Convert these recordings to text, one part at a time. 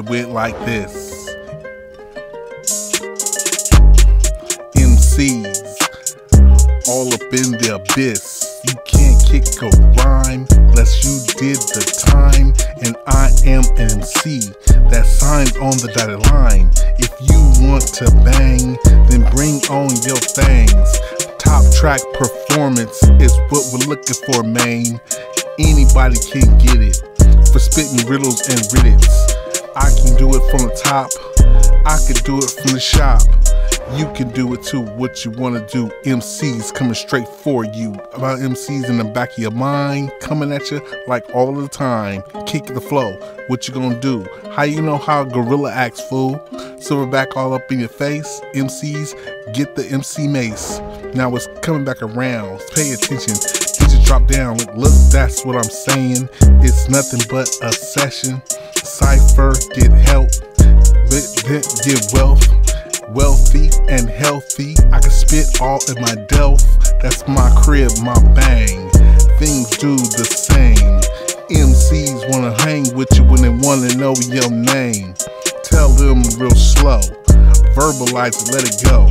It went like this. MCs all up in the abyss. You can't kick a rhyme unless you did the time. And I am MC that signs on the dotted line. If you want to bang, then bring on your things. Top track performance is what we're looking for, man. Anybody can get it for spitting riddles and riddles. I can do it from the top. I can do it from the shop. You can do it too. What you want to do? MCs coming straight for you. About MCs in the back of your mind, coming at you like all the time. Kick the flow. What you gonna do? How you know how gorilla acts, fool? Silverback all up in your face. MCs, get the MC mace. Now it's coming back around. Pay attention. Drop down. Look, that's what I'm saying. It's nothing but a session. Cypher, get help. Get wealth wealthy and healthy. I can spit all in my delf. That's my crib, my bang. Things do the same. MCs wanna hang with you when they wanna know your name. Tell them real slow. Verbalize it, let it go.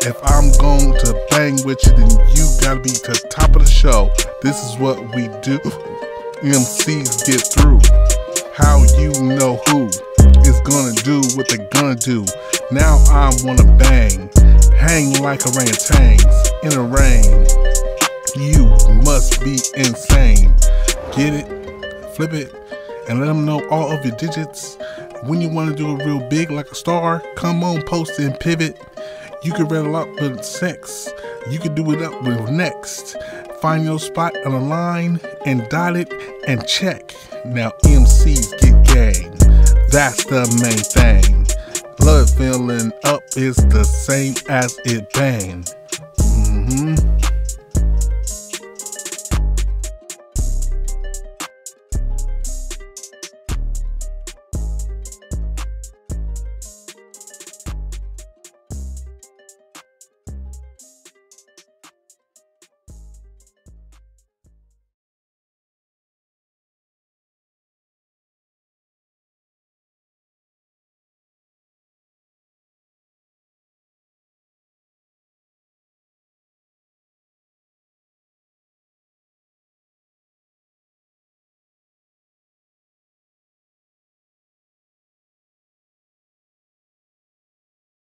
If I'm going to bang with you, then you gotta be to the top of the show. This is what we do. MCs get through. How you know who is gonna do what they're gonna do. Now I wanna bang, hang like orangutans in the rain. You must be insane. Get it, flip it, and let them know all of your digits. When you wanna do it real big like a star, come on, post and pivot. You can rattle up with sex. You can do it up with next. Find your spot on the line and dot it and check. Now MCs get gang. That's the main thing. Blood filling up is the same as it bang.